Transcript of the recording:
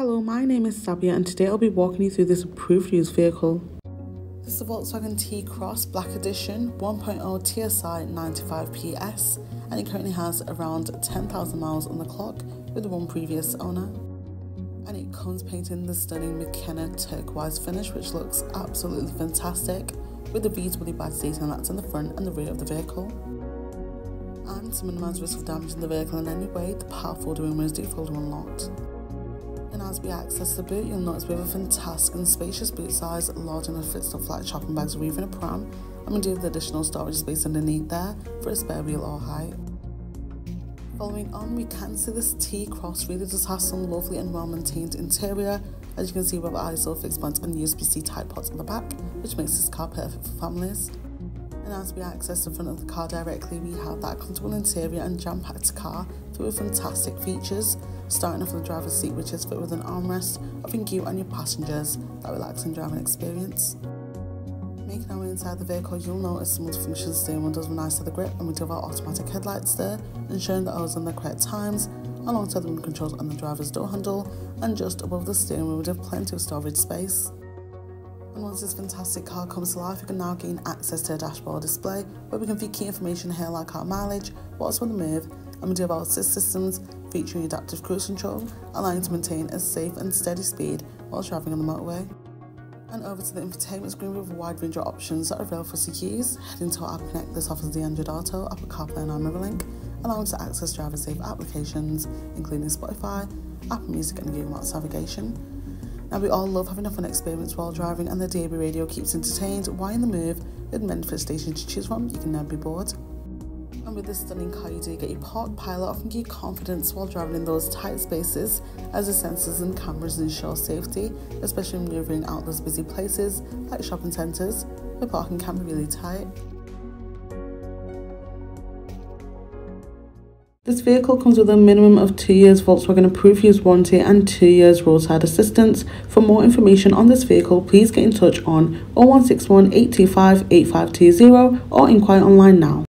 Hello, my name is Sabia and today I'll be walking you through this approved used vehicle. This is the Volkswagen T-Cross Black Edition 1.0 TSI 95 PS and it currently has around 10,000 miles on the clock with one previous owner. And it comes painted in the stunning Makena turquoise finish which looks absolutely fantastic with the VW badge detailing that's in the front and the rear of the vehicle. And to minimise risk of damaging the vehicle in any way, the powerful doing mirrors do fold unlocked. As we access the boot, you'll notice we have a fantastic and spacious boot size, large enough to fit stuff like shopping bags or even a pram, and we do have the additional storage space underneath there for a spare wheel or height. Following on, we can see this T-Cross really does have some lovely and well-maintained interior. As you can see, we have ISO fixed points and USB-C type ports on the back, which makes this car perfect for families. And as we access the front of the car directly, we have that comfortable interior and jam-packed car filled with fantastic features, starting off with the driver's seat which is fitted with an armrest, offering you and your passengers that relaxing driving experience. Making our way inside the vehicle, you'll notice the multifunction steering wheel does a nice the grip and we do have our automatic headlights there, ensuring that I was on the correct times, alongside the wind controls on the driver's door handle, and just above the steering wheel we have plenty of storage space. Once this fantastic car comes to life, you can now gain access to a dashboard display where we can view key information here like our mileage, what's on the move, and we do have our assist systems featuring adaptive cruise control, allowing to maintain a safe and steady speed while travelling on the motorway. And over to the infotainment screen with a wide range of options that are available for use. Heading to our App Connect, this offers the Android Auto, Apple CarPlay and iMirrorlink, allowing to access driver-safe applications, including Spotify, Apple Music and Google Maps navigation. Now we all love having a fun experience while driving and the DAB radio keeps entertained while in the move with many different stations to choose from, you can never be bored. And with this stunning car you do get your park pilot offering you confidence while driving in those tight spaces as the sensors and cameras ensure safety, especially maneuvering out those busy places like shopping centres where parking can be really tight. This vehicle comes with a minimum of 2 years Volkswagen approved use warranty and 2 years roadside assistance. For more information on this vehicle, please get in touch on 0161 825 8520 or inquire online now.